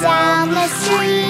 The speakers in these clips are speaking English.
down the street.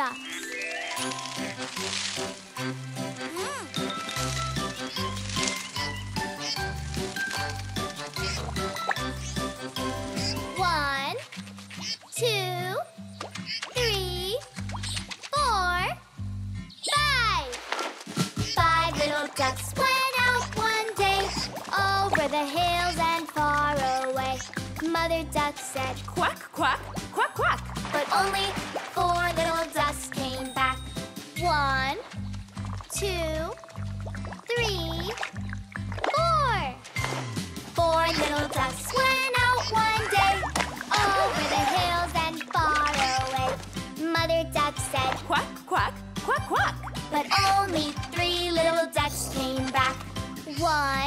One, two, three, four, five. Five little ducks went out one day over the hills and far away. Mother duck said, Quack, quack, quack, quack. but only four little ducks two, three, four. Four little ducks went out one day over the hills and far away. Mother duck said, Quack, quack, quack, quack. but only three little ducks came back. One,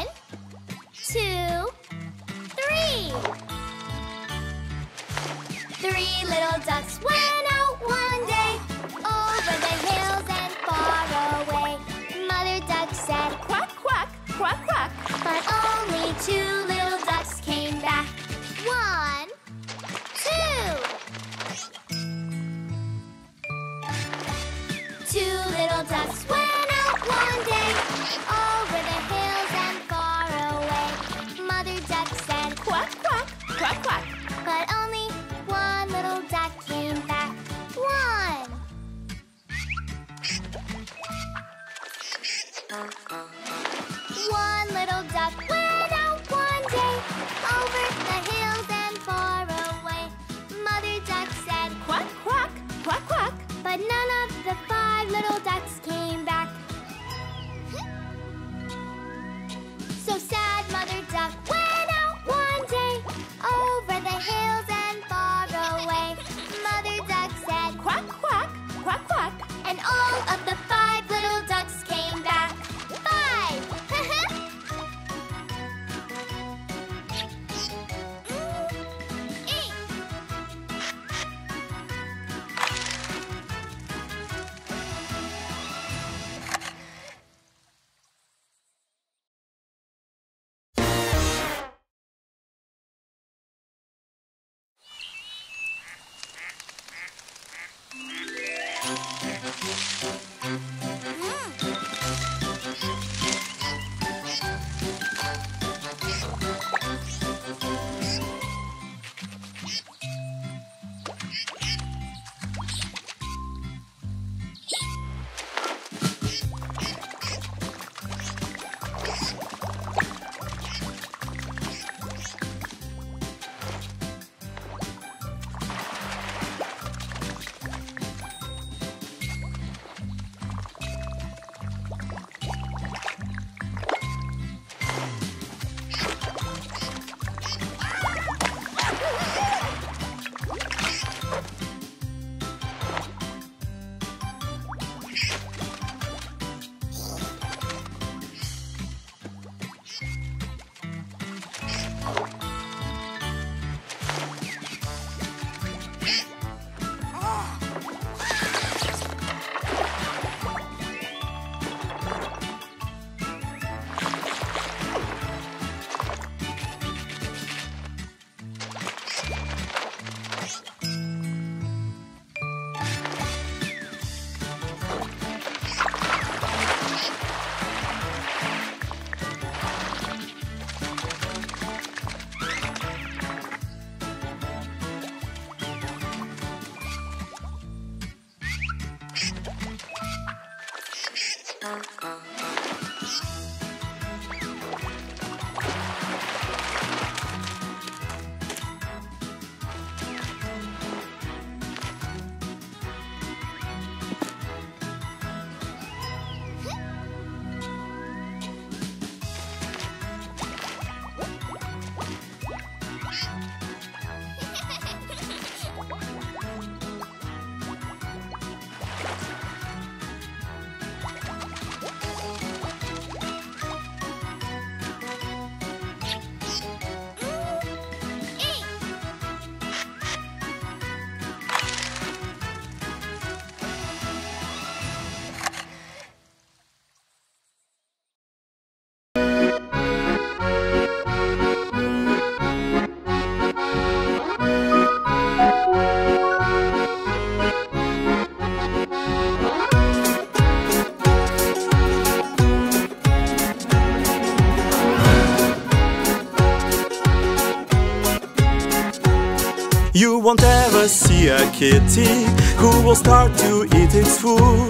won't ever er see a kitty who will start to eat its food.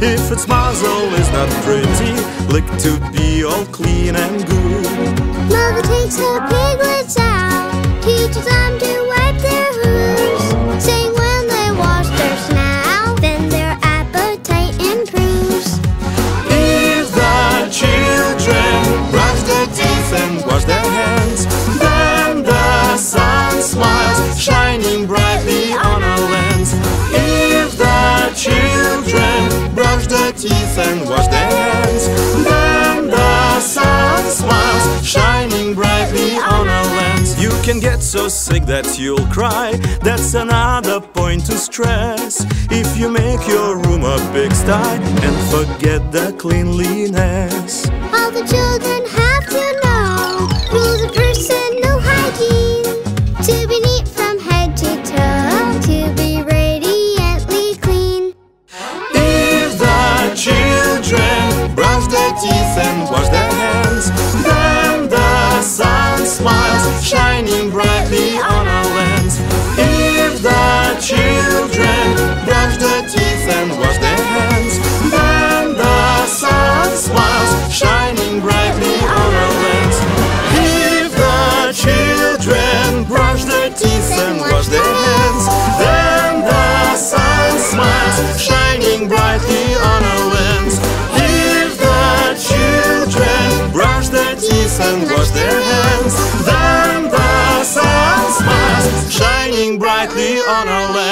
If its muzzle is not pretty, lick to be all clean and good. Mother takes her piglets out, teaches them teeth and wash their hands, then the sun smiles, shining brightly on our lands. You can get so sick that you'll cry. That's another point to stress. If you make your room a big pigsty and forget the cleanliness. All the children have to know rules of personal and wash their hands, then the sun smiles, shining brightly on our lands. If the children brush their teeth and wash their hands, then the sun smiles, shining brightly on our lands. If the children brush their teeth and wash their hands, then the sun smiles, shining brightly on our lands.